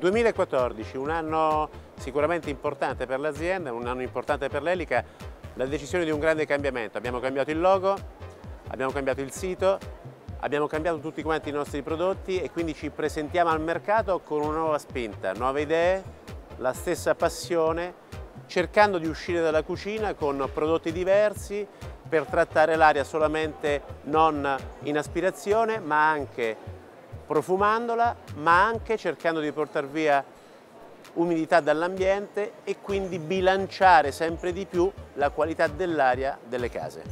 2014, un anno sicuramente importante per l'azienda, un anno importante per l'Elica, la decisione di un grande cambiamento. Abbiamo cambiato il logo, abbiamo cambiato il sito, abbiamo cambiato tutti quanti i nostri prodotti e quindi ci presentiamo al mercato con una nuova spinta, nuove idee, la stessa passione, cercando di uscire dalla cucina con prodotti diversi per trattare l'aria solamente non in aspirazione ma anche profumandola ma anche cercando di portare via umidità dall'ambiente e quindi bilanciare sempre di più la qualità dell'aria delle case.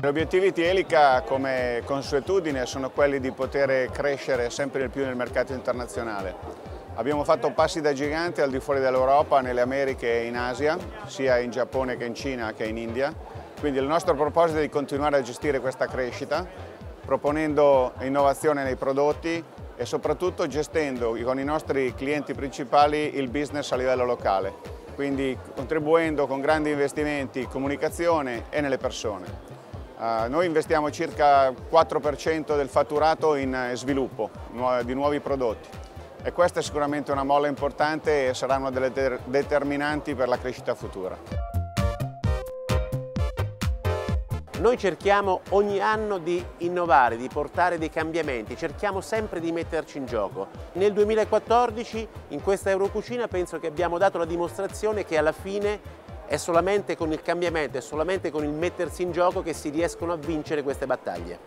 Gli obiettivi di Elica come consuetudine sono quelli di poter crescere sempre di più nel mercato internazionale. Abbiamo fatto passi da gigante al di fuori dell'Europa, nelle Americhe e in Asia, sia in Giappone che in Cina che in India quindi il nostro proposito è di continuare a gestire questa crescita, proponendo innovazione nei prodotti e soprattutto gestendo con i nostri clienti principali il business a livello locale, quindi contribuendo con grandi investimenti in comunicazione e nelle persone. Uh, noi investiamo circa 4% del fatturato in sviluppo di nuovi prodotti e questa è sicuramente una molla importante e saranno delle determinanti per la crescita futura. Noi cerchiamo ogni anno di innovare, di portare dei cambiamenti, cerchiamo sempre di metterci in gioco. Nel 2014 in questa Eurocucina penso che abbiamo dato la dimostrazione che alla fine è solamente con il cambiamento, è solamente con il mettersi in gioco che si riescono a vincere queste battaglie.